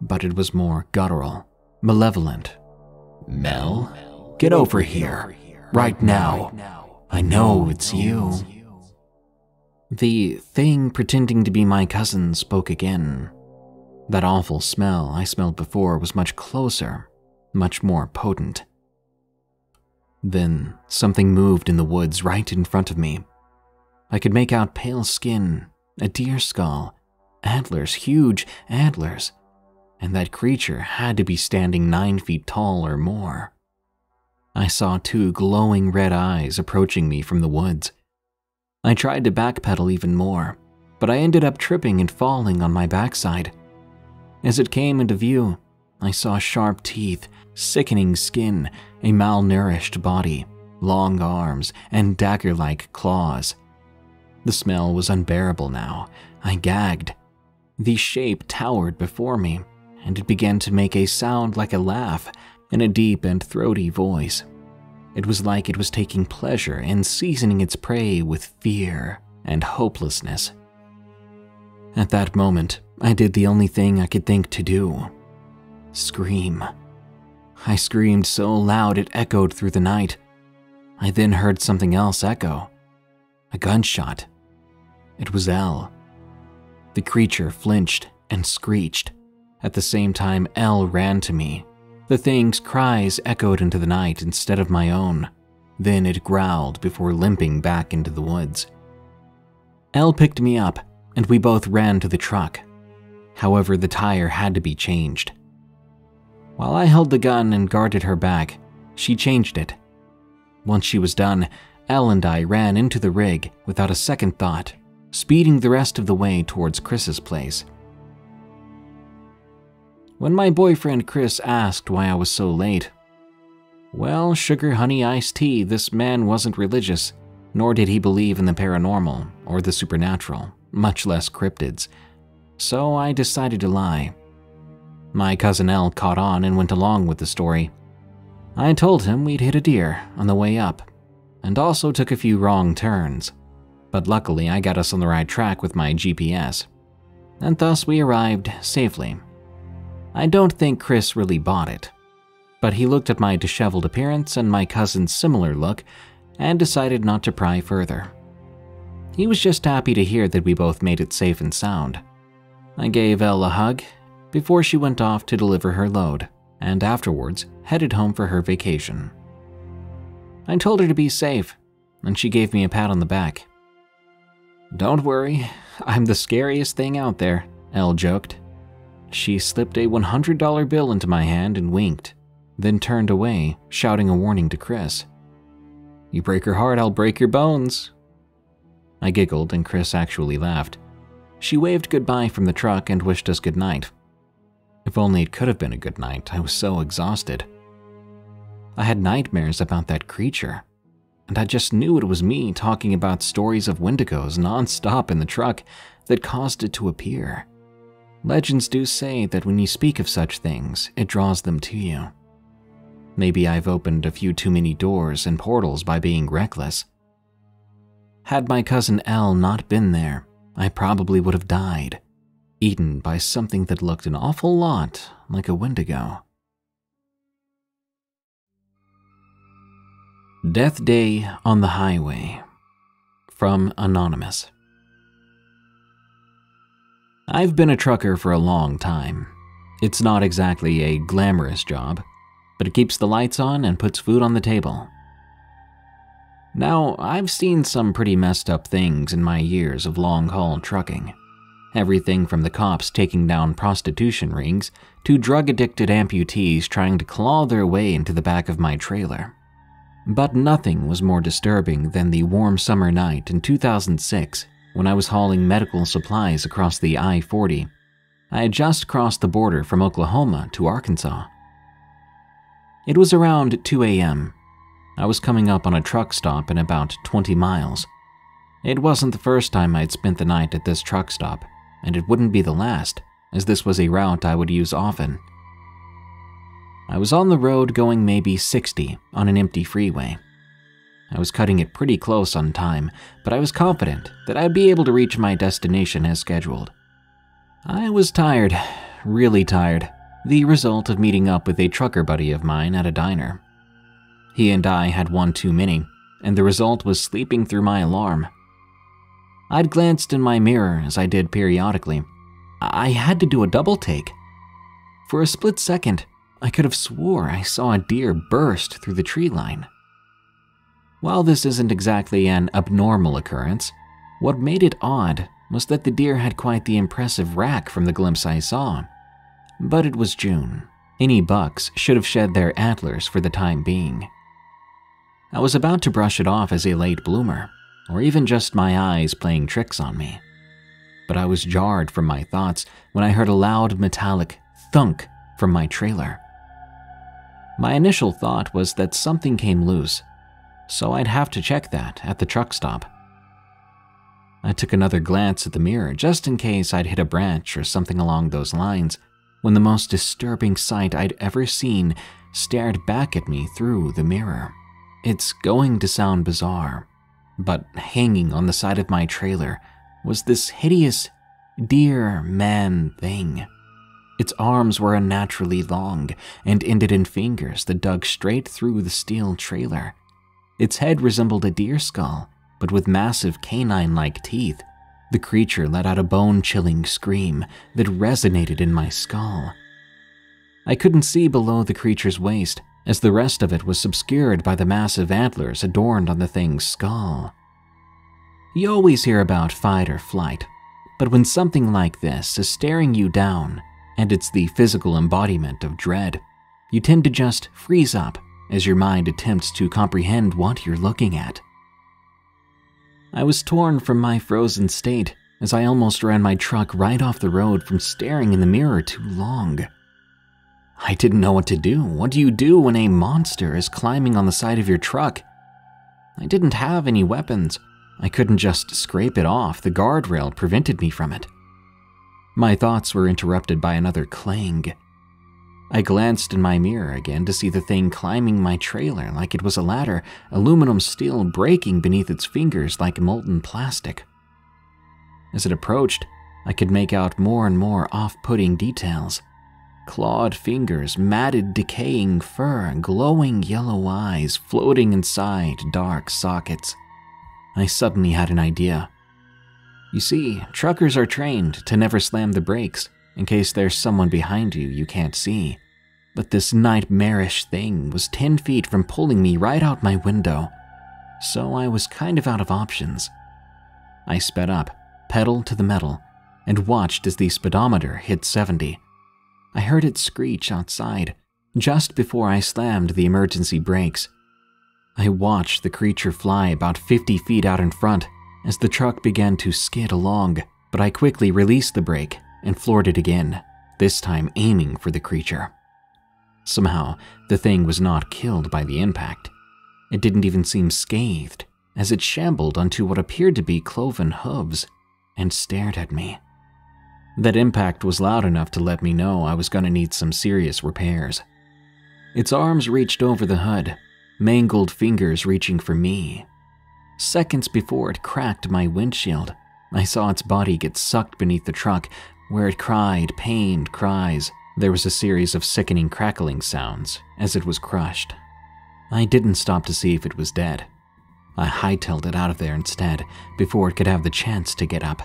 But it was more guttural, malevolent. Mel, get over here, right now. I know it's you. The thing pretending to be my cousin spoke again. That awful smell I smelled before was much closer, much more potent. Then something moved in the woods right in front of me. I could make out pale skin, a deer skull, antlers, huge antlers, and that creature had to be standing nine feet tall or more. I saw two glowing red eyes approaching me from the woods. I tried to backpedal even more, but I ended up tripping and falling on my backside. As it came into view, I saw sharp teeth, sickening skin, a malnourished body, long arms, and dagger like claws. The smell was unbearable now. I gagged. The shape towered before me, and it began to make a sound like a laugh in a deep and throaty voice. It was like it was taking pleasure in seasoning its prey with fear and hopelessness. At that moment, I did the only thing I could think to do scream. I screamed so loud it echoed through the night. I then heard something else echo a gunshot. It was L. The creature flinched and screeched. At the same time, L ran to me. The thing's cries echoed into the night instead of my own. Then it growled before limping back into the woods. Elle picked me up, and we both ran to the truck. However, the tire had to be changed. While I held the gun and guarded her back, she changed it. Once she was done, Elle and I ran into the rig without a second thought, speeding the rest of the way towards Chris's place. When my boyfriend Chris asked why I was so late, well, sugar honey iced tea, this man wasn't religious, nor did he believe in the paranormal or the supernatural, much less cryptids. So I decided to lie. My cousin Elle caught on and went along with the story. I told him we'd hit a deer on the way up, and also took a few wrong turns. But luckily, I got us on the right track with my GPS, and thus we arrived safely I don't think Chris really bought it. But he looked at my disheveled appearance and my cousin's similar look and decided not to pry further. He was just happy to hear that we both made it safe and sound. I gave Elle a hug before she went off to deliver her load and afterwards headed home for her vacation. I told her to be safe, and she gave me a pat on the back. Don't worry, I'm the scariest thing out there, Elle joked she slipped a $100 bill into my hand and winked, then turned away, shouting a warning to Chris. You break her heart, I'll break your bones. I giggled, and Chris actually laughed. She waved goodbye from the truck and wished us good night. If only it could have been a good night, I was so exhausted. I had nightmares about that creature, and I just knew it was me talking about stories of wendigos nonstop in the truck that caused it to appear. Legends do say that when you speak of such things, it draws them to you. Maybe I've opened a few too many doors and portals by being reckless. Had my cousin Elle not been there, I probably would have died, eaten by something that looked an awful lot like a wendigo. Death Day on the Highway from Anonymous. I've been a trucker for a long time. It's not exactly a glamorous job, but it keeps the lights on and puts food on the table. Now, I've seen some pretty messed up things in my years of long haul trucking. Everything from the cops taking down prostitution rings to drug addicted amputees trying to claw their way into the back of my trailer. But nothing was more disturbing than the warm summer night in 2006 when I was hauling medical supplies across the I 40. I had just crossed the border from Oklahoma to Arkansas. It was around 2 a.m. I was coming up on a truck stop in about 20 miles. It wasn't the first time I'd spent the night at this truck stop, and it wouldn't be the last, as this was a route I would use often. I was on the road going maybe 60 on an empty freeway. I was cutting it pretty close on time, but I was confident that I'd be able to reach my destination as scheduled. I was tired, really tired, the result of meeting up with a trucker buddy of mine at a diner. He and I had one too many, and the result was sleeping through my alarm. I'd glanced in my mirror as I did periodically. I had to do a double take. For a split second, I could have swore I saw a deer burst through the tree line. While this isn't exactly an abnormal occurrence, what made it odd was that the deer had quite the impressive rack from the glimpse I saw. But it was June. Any bucks should have shed their antlers for the time being. I was about to brush it off as a late bloomer, or even just my eyes playing tricks on me. But I was jarred from my thoughts when I heard a loud metallic thunk from my trailer. My initial thought was that something came loose, so I'd have to check that at the truck stop. I took another glance at the mirror just in case I'd hit a branch or something along those lines when the most disturbing sight I'd ever seen stared back at me through the mirror. It's going to sound bizarre, but hanging on the side of my trailer was this hideous deer man thing. Its arms were unnaturally long and ended in fingers that dug straight through the steel trailer. Its head resembled a deer skull, but with massive canine like teeth. The creature let out a bone chilling scream that resonated in my skull. I couldn't see below the creature's waist, as the rest of it was obscured by the massive antlers adorned on the thing's skull. You always hear about fight or flight, but when something like this is staring you down, and it's the physical embodiment of dread, you tend to just freeze up as your mind attempts to comprehend what you're looking at. I was torn from my frozen state as I almost ran my truck right off the road from staring in the mirror too long. I didn't know what to do. What do you do when a monster is climbing on the side of your truck? I didn't have any weapons. I couldn't just scrape it off. The guardrail prevented me from it. My thoughts were interrupted by another clang. I glanced in my mirror again to see the thing climbing my trailer like it was a ladder, aluminum steel breaking beneath its fingers like molten plastic. As it approached, I could make out more and more off putting details clawed fingers, matted, decaying fur, glowing yellow eyes floating inside dark sockets. I suddenly had an idea. You see, truckers are trained to never slam the brakes in case there's someone behind you you can't see. But this nightmarish thing was 10 feet from pulling me right out my window, so I was kind of out of options. I sped up, pedal to the metal, and watched as the speedometer hit 70. I heard it screech outside just before I slammed the emergency brakes. I watched the creature fly about 50 feet out in front as the truck began to skid along, but I quickly released the brake and floored it again, this time aiming for the creature. Somehow, the thing was not killed by the impact. It didn't even seem scathed, as it shambled onto what appeared to be cloven hooves and stared at me. That impact was loud enough to let me know I was going to need some serious repairs. Its arms reached over the hood, mangled fingers reaching for me. Seconds before it cracked my windshield, I saw its body get sucked beneath the truck, where it cried pained cries. There was a series of sickening crackling sounds as it was crushed. I didn't stop to see if it was dead. I hightailed it out of there instead before it could have the chance to get up.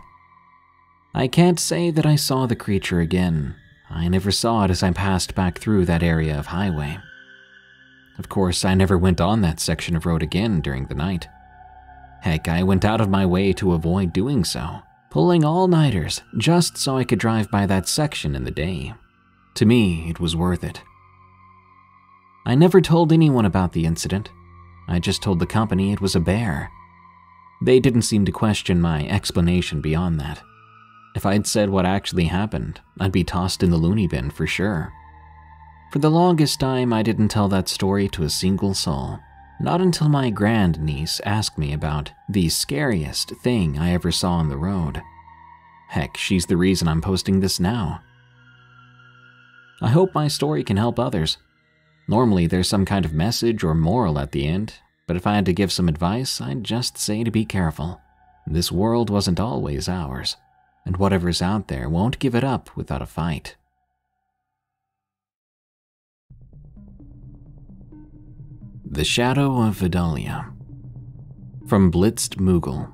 I can't say that I saw the creature again. I never saw it as I passed back through that area of highway. Of course, I never went on that section of road again during the night. Heck, I went out of my way to avoid doing so, pulling all nighters just so I could drive by that section in the day. To me, it was worth it. I never told anyone about the incident. I just told the company it was a bear. They didn't seem to question my explanation beyond that. If I'd said what actually happened, I'd be tossed in the loony bin for sure. For the longest time, I didn't tell that story to a single soul. Not until my grandniece asked me about the scariest thing I ever saw on the road. Heck, she's the reason I'm posting this now. I hope my story can help others. Normally, there's some kind of message or moral at the end, but if I had to give some advice, I'd just say to be careful. This world wasn't always ours and whatever's out there won't give it up without a fight. The Shadow of Vidalia from Blitzed Moogle.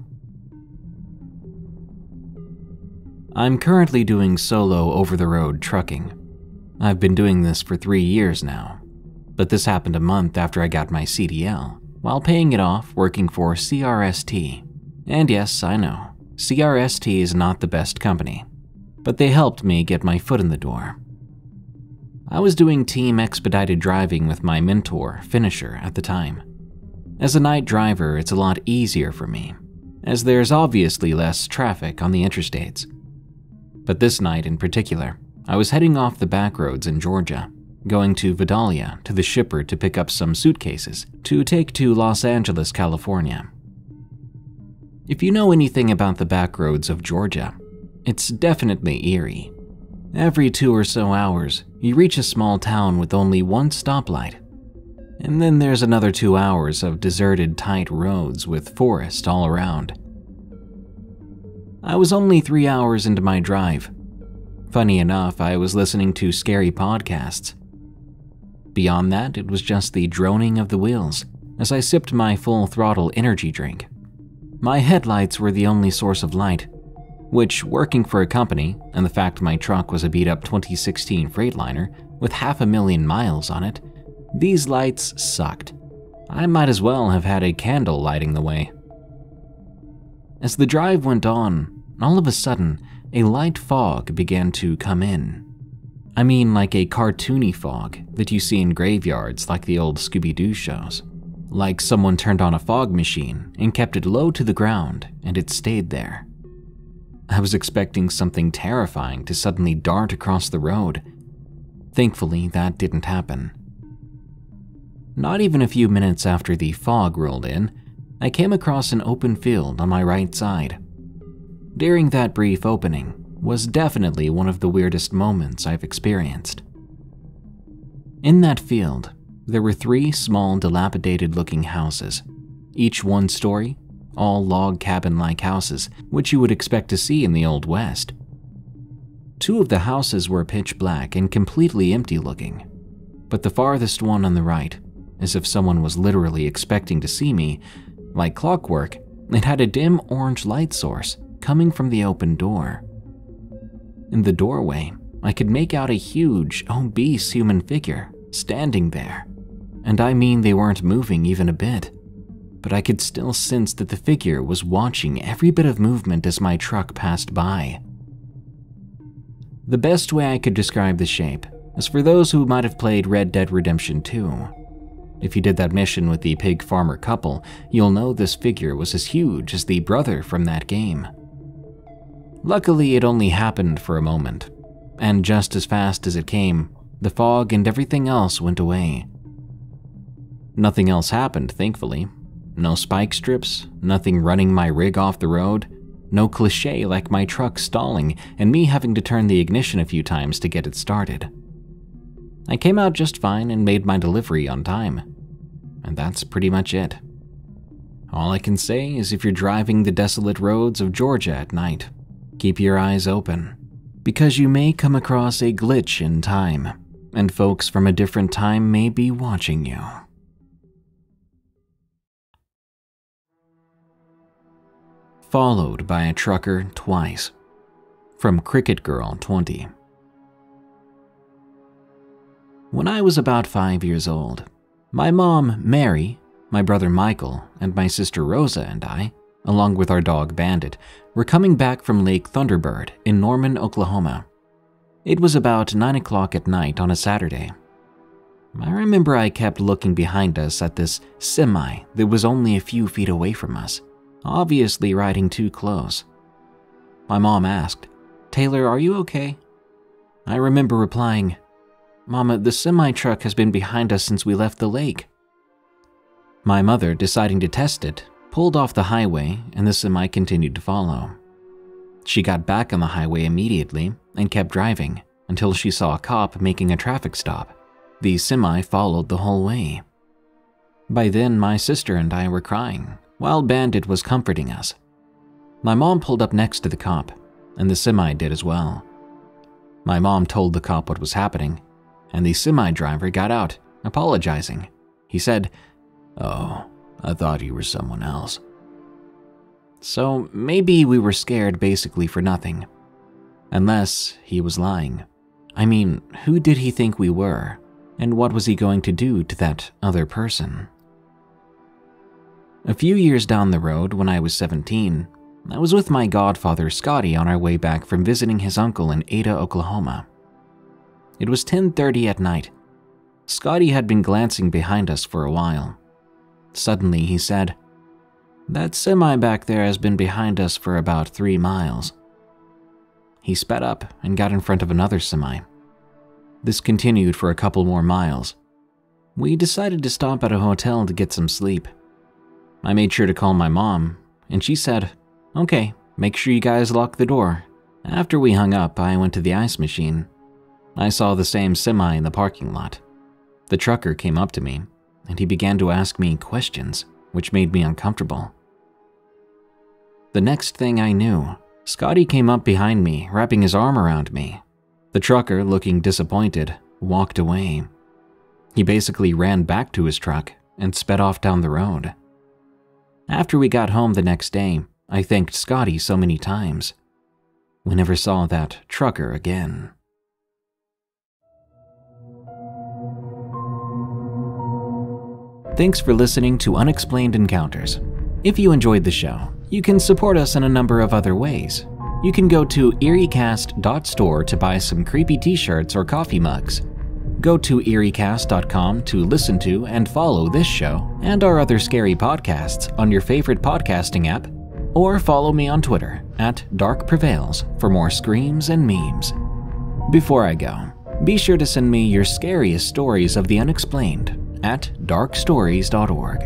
I'm currently doing solo over the road trucking. I've been doing this for three years now, but this happened a month after I got my CDL, while paying it off working for CRST. And yes, I know, CRST is not the best company, but they helped me get my foot in the door. I was doing team expedited driving with my mentor, Finisher, at the time. As a night driver, it's a lot easier for me, as there's obviously less traffic on the interstates. But this night in particular, I was heading off the back roads in Georgia, going to Vidalia to the shipper to pick up some suitcases to take to Los Angeles, California. If you know anything about the back roads of Georgia, it's definitely eerie. Every two or so hours, you reach a small town with only one stoplight and then there's another two hours of deserted, tight roads with forest all around. I was only three hours into my drive. Funny enough, I was listening to scary podcasts. Beyond that, it was just the droning of the wheels as I sipped my full throttle energy drink. My headlights were the only source of light, which, working for a company, and the fact my truck was a beat up 2016 Freightliner with half a million miles on it, these lights sucked. I might as well have had a candle lighting the way. As the drive went on, all of a sudden, a light fog began to come in. I mean, like a cartoony fog that you see in graveyards like the old Scooby Doo shows. Like someone turned on a fog machine and kept it low to the ground, and it stayed there. I was expecting something terrifying to suddenly dart across the road. Thankfully, that didn't happen. Not even a few minutes after the fog rolled in, I came across an open field on my right side. During that brief opening was definitely one of the weirdest moments I've experienced. In that field, there were three small, dilapidated looking houses, each one story, all log cabin like houses, which you would expect to see in the Old West. Two of the houses were pitch black and completely empty looking, but the farthest one on the right as if someone was literally expecting to see me. Like clockwork, it had a dim orange light source coming from the open door. In the doorway, I could make out a huge, obese human figure standing there. And I mean they weren't moving even a bit. But I could still sense that the figure was watching every bit of movement as my truck passed by. The best way I could describe the shape is for those who might have played Red Dead Redemption 2. If you did that mission with the pig farmer couple, you'll know this figure was as huge as the brother from that game. Luckily, it only happened for a moment, and just as fast as it came, the fog and everything else went away. Nothing else happened, thankfully. No spike strips, nothing running my rig off the road, no cliche like my truck stalling and me having to turn the ignition a few times to get it started. I came out just fine and made my delivery on time. And that's pretty much it. All I can say is if you're driving the desolate roads of Georgia at night, keep your eyes open, because you may come across a glitch in time, and folks from a different time may be watching you. Followed by a trucker twice. From Cricket Girl 20. When I was about five years old, my mom, Mary, my brother Michael, and my sister Rosa and I, along with our dog Bandit, were coming back from Lake Thunderbird in Norman, Oklahoma. It was about 9 o'clock at night on a Saturday. I remember I kept looking behind us at this semi that was only a few feet away from us, obviously riding too close. My mom asked, Taylor, are you okay? I remember replying, Mama, the semi truck has been behind us since we left the lake. My mother, deciding to test it, pulled off the highway and the semi continued to follow. She got back on the highway immediately and kept driving until she saw a cop making a traffic stop. The semi followed the whole way. By then, my sister and I were crying, while Bandit was comforting us. My mom pulled up next to the cop, and the semi did as well. My mom told the cop what was happening, and the semi driver got out, apologizing. He said, Oh, I thought you were someone else. So maybe we were scared basically for nothing. Unless he was lying. I mean, who did he think we were? And what was he going to do to that other person? A few years down the road, when I was 17, I was with my godfather Scotty on our way back from visiting his uncle in Ada, Oklahoma. It was 10:30 at night. Scotty had been glancing behind us for a while. Suddenly he said, "That semi back there has been behind us for about 3 miles." He sped up and got in front of another semi. This continued for a couple more miles. We decided to stop at a hotel to get some sleep. I made sure to call my mom, and she said, Okay, make sure you guys lock the door. After we hung up, I went to the ice machine. I saw the same semi in the parking lot. The trucker came up to me, and he began to ask me questions, which made me uncomfortable. The next thing I knew, Scotty came up behind me, wrapping his arm around me. The trucker, looking disappointed, walked away. He basically ran back to his truck and sped off down the road. After we got home the next day, I thanked Scotty so many times. We never saw that trucker again. Thanks for listening to Unexplained Encounters. If you enjoyed the show, you can support us in a number of other ways. You can go to eeriecast.store to buy some creepy t shirts or coffee mugs. Go to eeriecast.com to listen to and follow this show and our other scary podcasts on your favorite podcasting app, or follow me on Twitter at Dark Prevails for more screams and memes. Before I go, be sure to send me your scariest stories of the unexplained at darkstories.org.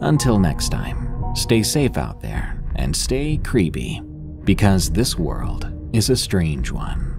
Until next time, stay safe out there and stay creepy, because this world is a strange one.